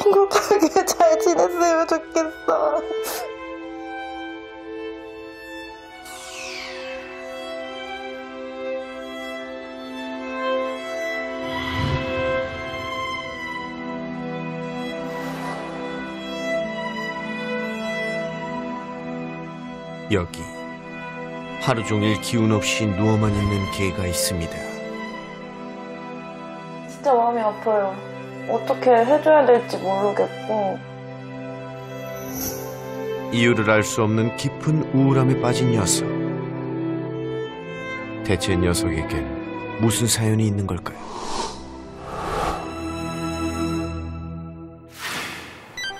행복하게 잘 지냈으면 좋겠어. 여기 하루 종일 기운 없이 누워만 있는 개가 있습니다. 진짜 마음이 아파요. 어떻게 해줘야 될지 모르겠고. 이유를 알 수 없는 깊은 우울함에 빠진 녀석. 대체 녀석에겐 무슨 사연이 있는 걸까요?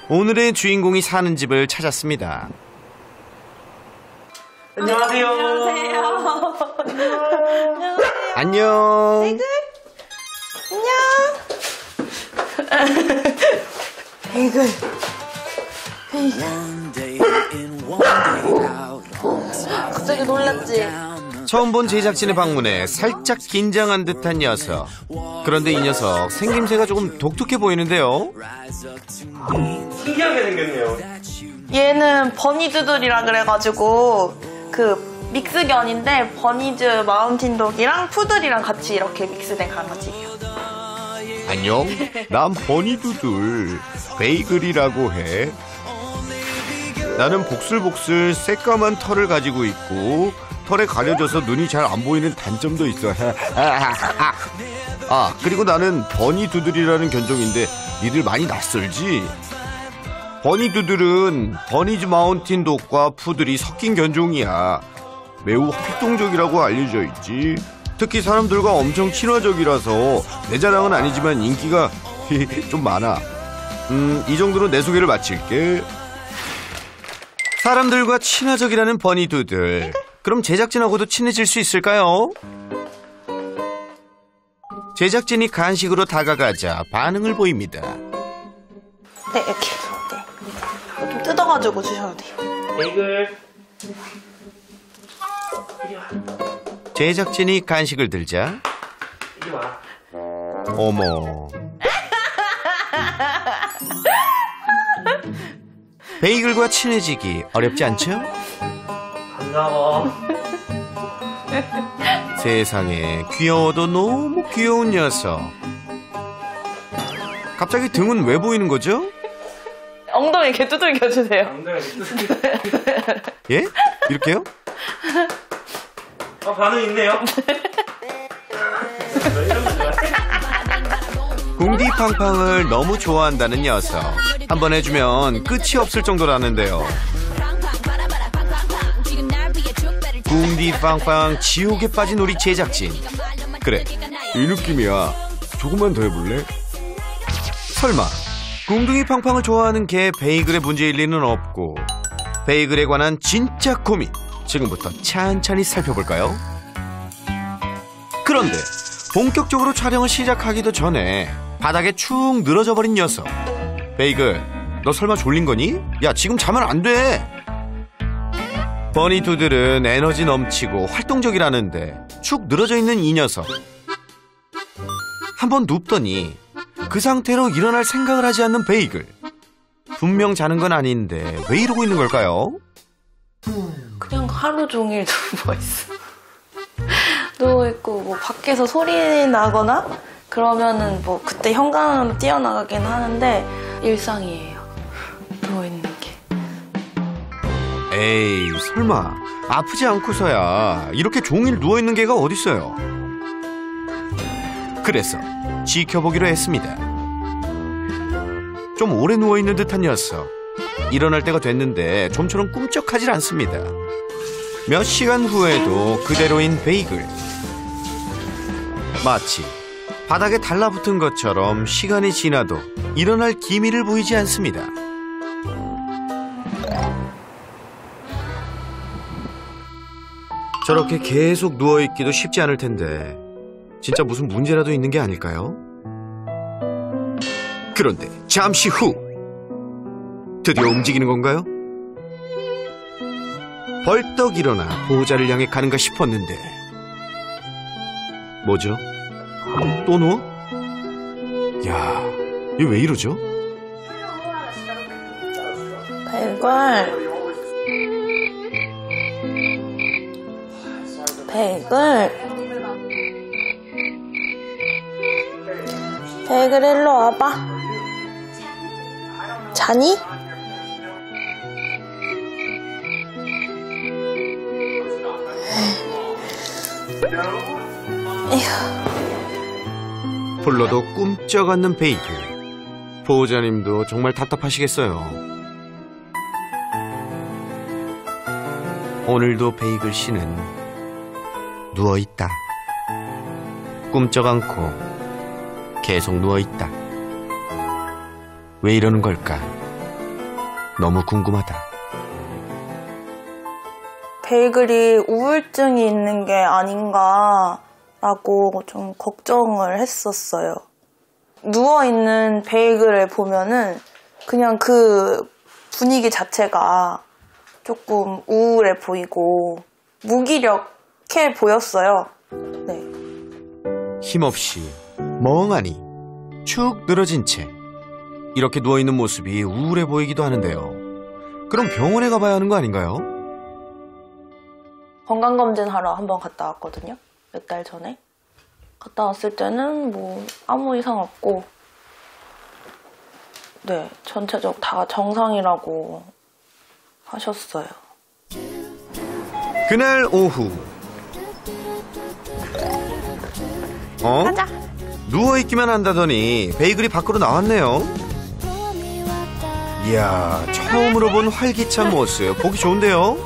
오늘의 주인공이 사는 집을 찾았습니다. 안녕하세요. 안녕. 베 이글. 갑자기 놀랐지? 처음 본 제작진의 방문에 살짝 긴장한 듯한 녀석. 그런데 이 녀석 생김새가 조금 독특해 보이는데요. 신기하게 생겼네요. 얘는 버니드들이라 그래가지고 그 믹스견인데 버니즈 마운틴독이랑 푸들이랑 같이 이렇게 믹스된 강아지예요. 안녕. 난 버니두들 베이글이라고 해. 나는 복슬복슬 새까만 털을 가지고 있고 털에 가려져서 눈이 잘 안 보이는 단점도 있어. 아 그리고 나는 버니두들이라는 견종인데 니들 많이 낯설지? 버니두들은 버니즈 마운틴 독과 푸들이 섞인 견종이야. 매우 활동적이라고 알려져 있지. 특히 사람들과 엄청 친화적이라서 내 자랑은 아니지만 인기가 좀 많아. 음, 이 정도로 내 소개를 마칠게. 사람들과 친화적이라는 버니두들. 그럼 제작진하고도 친해질 수 있을까요? 제작진이 간식으로 다가가자 반응을 보입니다. 네, 이렇게. 네. 좀 뜯어가지고 주셔도 돼요. 베 제작진이 간식을 들자 이리 와. 어머. 베이글과 친해지기 어렵지 않죠? 반가워. 세상에 귀여워도 너무 귀여운 녀석. 갑자기 등은 왜 보이는 거죠? 엉덩이 이렇게 두들겨 주세요. 엉덩이 예? 이렇게요? 어, 반응 있네요. 궁디팡팡을 너무 좋아한다는 녀석. 한 번 해주면 끝이 없을 정도라는데요. 궁디팡팡 지옥에 빠진 우리 제작진. 그래, 이 느낌이야. 조금만 더 해볼래? 설마, 궁둥이 팡팡을 좋아하는 개 베이글의 문제일 리는 없고, 베이글에 관한 진짜 고민, 지금부터 찬찬히 살펴볼까요? 그런데, 본격적으로 촬영을 시작하기도 전에, 바닥에 축 늘어져 버린 녀석. 베이글, 너 설마 졸린 거니? 야, 지금 자면 안 돼! 버니두들은 에너지 넘치고 활동적이라는데 축 늘어져 있는 이 녀석. 한번 눕더니 그 상태로 일어날 생각을 하지 않는 베이글. 분명 자는 건 아닌데 왜 이러고 있는 걸까요? 그냥 하루 종일 누워있어. 누워있고, 뭐, 밖에서 소리 나거나, 그러면은 뭐, 그때 현관으로 뛰어나가긴 하는데, 일상이에요. 누워있는 게. 에이, 설마 아프지 않고서야 이렇게 종일 누워 있는 개가 어딨어요? 그래서 지켜보기로 했습니다. 좀 오래 누워 있는 듯한 녀석. 일어날 때가 됐는데 좀처럼 꿈쩍하질 않습니다. 몇 시간 후에도 그대로인 베이글. 마치 바닥에 달라붙은 것처럼 시간이 지나도 일어날 기미를 보이지 않습니다. 저렇게 계속 누워있기도 쉽지 않을 텐데, 진짜 무슨 문제라도 있는 게 아닐까요? 그런데 잠시 후, 드디어 움직이는 건가요? 벌떡 일어나 보호자를 향해 가는가 싶었는데, 뭐죠? 또 누워? 야, 이거 왜 이러죠? 베이글. 베이글. 베이글 일로 와봐. 자니? 불러도 꿈쩍 않는 베이글. 보호자님도 정말 답답하시겠어요. 오늘도 베이글 씨는 누워있다. 꿈쩍 않고 계속 누워있다. 왜 이러는 걸까? 너무 궁금하다. 베이글이 우울증이 있는 게 아닌가 라고 좀 걱정을 했었어요. 누워있는 베이글을 보면은 그냥 그 분위기 자체가 조금 우울해 보이고 무기력해 보였어요. 네. 힘없이 멍하니 축 늘어진 채 이렇게 누워있는 모습이 우울해 보이기도 하는데요. 그럼 병원에 가봐야 하는 거 아닌가요? 건강검진 하러 한번 갔다 왔거든요. 몇 달 전에. 갔다 왔을 때는 뭐 아무 이상 없고, 네, 전체적으로 다 정상이라고 하셨어요. 그날 오후 어? 가자. 누워 있기만 한다더니 베이글이 밖으로 나왔네요. 이야 처음으로 본 활기찬 모습 보기 좋은데요?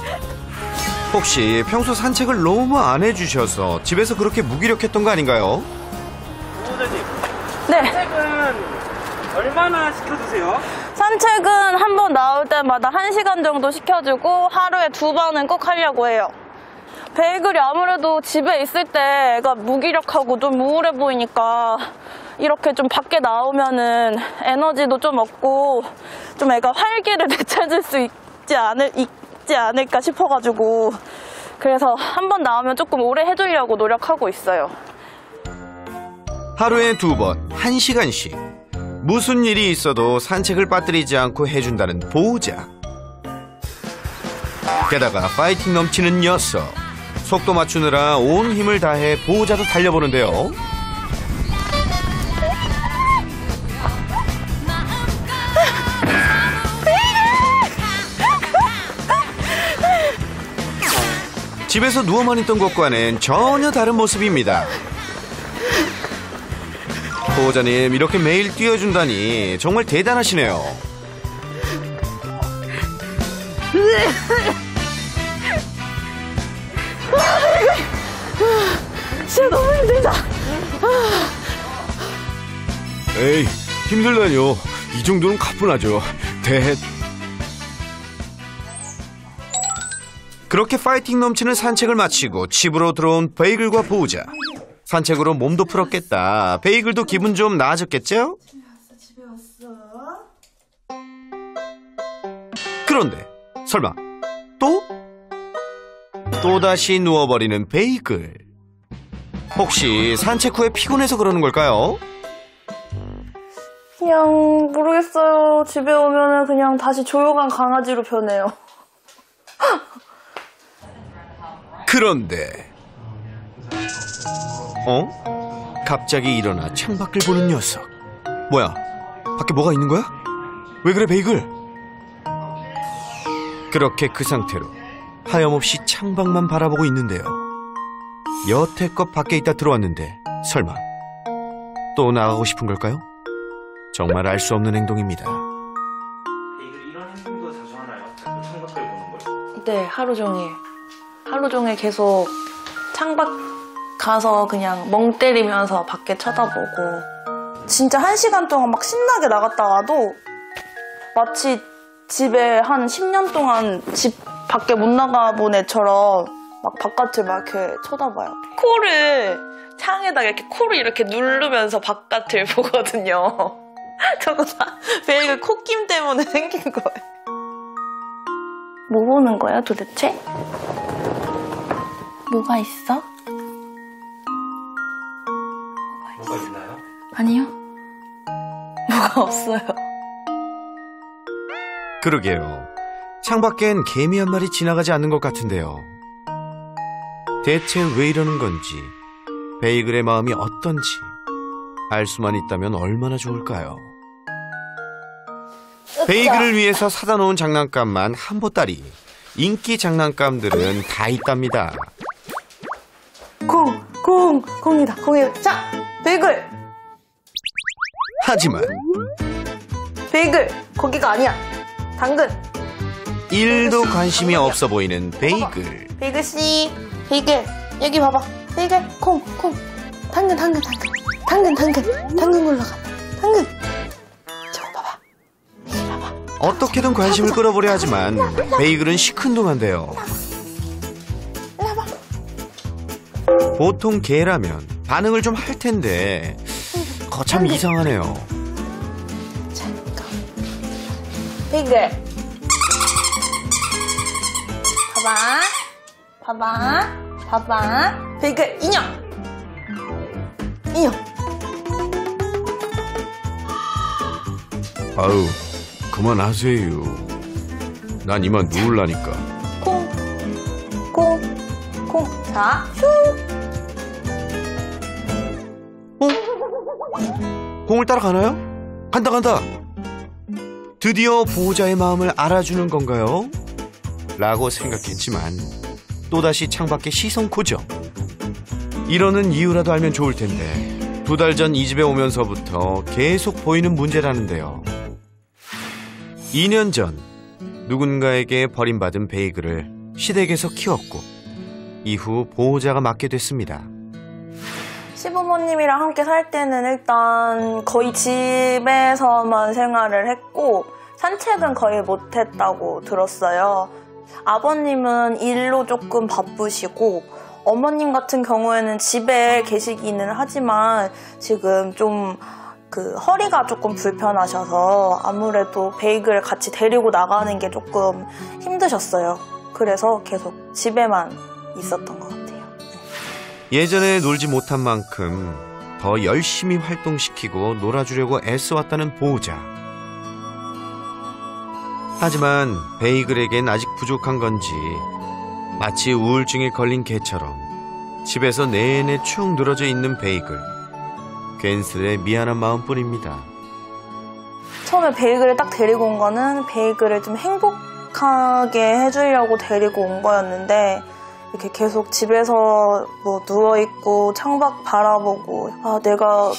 혹시 평소 산책을 너무 안 해주셔서 집에서 그렇게 무기력했던 거 아닌가요? 부모자님, 네, 책은 얼마나 시켜주세요? 산책은 한 번 나올 때마다 1시간 정도 시켜주고 하루에 두 번은 꼭 하려고 해요. 베이글이 아무래도 집에 있을 때 애가 무기력하고 좀 우울해 보이니까 이렇게 좀 밖에 나오면은 에너지도 좀 얻고 좀 애가 활기를 되찾을 수 있지 않을, 있지 않을까 싶어가지고 그래서 한 번 나오면 조금 오래 해주려고 노력하고 있어요. 하루에 두 번, 한 시간씩. 무슨 일이 있어도 산책을 빠뜨리지 않고 해준다는 보호자. 게다가 파이팅 넘치는 녀석. 속도 맞추느라 온 힘을 다해 보호자도 달려보는데요. 집에서 누워만 있던 것과는 전혀 다른 모습입니다. 보호자님 이렇게 매일 뛰어준다니 정말 대단하시네요. 진짜 너무 힘들다. 에이 힘들다뇨. 이 정도는 가뿐하죠. 대 그렇게 파이팅 넘치는 산책을 마치고 집으로 들어온 베이글과 보호자. 산책으로 몸도 풀었겠다. 베이글도 기분 좀 나아졌겠죠? 그런데 설마 또? 또다시 누워버리는 베이글. 혹시 산책 후에 피곤해서 그러는 걸까요? 그냥 모르겠어요. 집에 오면은 그냥 다시 조용한 강아지로 변해요. 그런데 어? 갑자기 일어나 창밖을 보는 녀석 뭐야 밖에 뭐가 있는 거야? 왜 그래 베이글? 그렇게 그 상태로 하염없이 창밖만 바라보고 있는데요 여태껏 밖에 있다 들어왔는데 설마 또 나가고 싶은 걸까요? 정말 알 수 없는 행동입니다 베이글 이런 행동도 자주 하나요? 자꾸 창밖을 보는 걸? 네, 하루 종일. 하루 종일 계속 창밖 가서 그냥 멍 때리면서 밖에 쳐다보고. 진짜 한 시간 동안 막 신나게 나갔다 와도 마치 집에 한 10년 동안 집 밖에 못 나가본 애처럼 막 바깥을 막 이렇게 쳐다봐요. 코를 창에다가 이렇게 코를 이렇게 누르면서 바깥을 보거든요. 저거 다 베이글 코김 때문에 생긴 거예요. 뭐 보는 거야 도대체? 뭐가 있어? 뭐가 있나요? 아니요. 뭐가 없어요. 그러게요. 창밖엔 개미 한 마리 지나가지 않는 것 같은데요. 대체 왜 이러는 건지, 베이글의 마음이 어떤지, 알 수만 있다면 얼마나 좋을까요? 베이글을 위해서 사다 놓은 장난감만 한 보따리. 인기 장난감들은 다 있답니다. 공, 공, 공이다, 공이다. 자, 베이글, 하지만 베이글. 거기가 아니야. 당근. 일도 관심이 없어 보이는 베이글. 베이글 씨, 베이글. 여기 봐봐. 베이글, 콩, 콩. 당근, 당근, 당근. 당근, 당근. 당근 올라가. 당근. 어떻게든 관심을 끌어보려 하지만 베이글은 시큰둥한데요. 보통 개라면 반응을 좀 할 텐데 거참 이상하네요. 잠깐. 베이글. 봐봐. 봐봐. 봐봐. 베이글, 인형. 인형. 아유, 그만하세요. 난 이만 누울라니까. 콩, 콩, 콩. 자, 슈. 공을 따라가나요? 간다 간다. 드디어 보호자의 마음을 알아주는 건가요? 라고 생각했지만 또다시 창밖에 시선 고정. 이러는 이유라도 알면 좋을 텐데 두 달 전 이 집에 오면서부터 계속 보이는 문제라는데요. 2년 전 누군가에게 버림받은 베이글을 시댁에서 키웠고 이후 보호자가 맡게 됐습니다. 시부모님이랑 함께 살 때는 일단 거의 집에서만 생활을 했고 산책은 거의 못했다고 들었어요. 아버님은 일로 조금 바쁘시고 어머님 같은 경우에는 집에 계시기는 하지만 지금 좀 그 허리가 조금 불편하셔서 아무래도 베이글 같이 데리고 나가는 게 조금 힘드셨어요. 그래서 계속 집에만 있었던 것 같아요. 예전에 놀지 못한 만큼 더 열심히 활동시키고 놀아주려고 애써왔다는 보호자. 하지만 베이글에겐 아직 부족한 건지 마치 우울증에 걸린 개처럼 집에서 내내 축 늘어져 있는 베이글. 괜스레 미안한 마음뿐입니다. 처음에 베이글을 딱 데리고 온 거는 베이글을 좀 행복하게 해주려고 데리고 온 거였는데 이렇게 계속 집에서 뭐 누워있고 창밖 바라보고 아 내가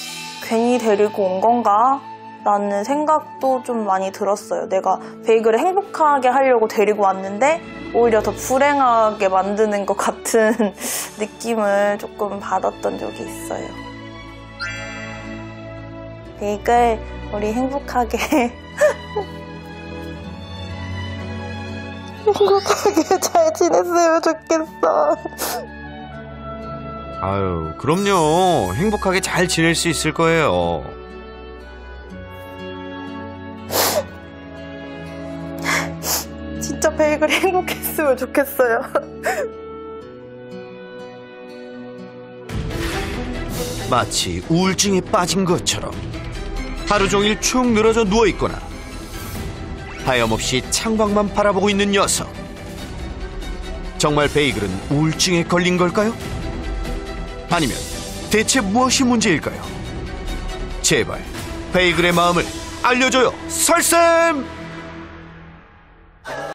괜히 데리고 온 건가? 라는 생각도 좀 많이 들었어요. 내가 베이글을 행복하게 하려고 데리고 왔는데 오히려 더 불행하게 만드는 것 같은 느낌을 조금 받았던 적이 있어요. 베이글, 우리 행복하게 행복하게 잘 지냈으면 좋겠어. 아유, 그럼요. 행복하게 잘 지낼 수 있을 거예요. 진짜 베이글 행복했으면 좋겠어요. 마치 우울증에 빠진 것처럼 하루 종일 축 늘어져 누워 있거나 하염없이 창밖만 바라보고 있는 녀석. 정말 베이글은 우울증에 걸린 걸까요? 아니면 대체 무엇이 문제일까요? 제발 베이글의 마음을 알려줘요, 설쌤!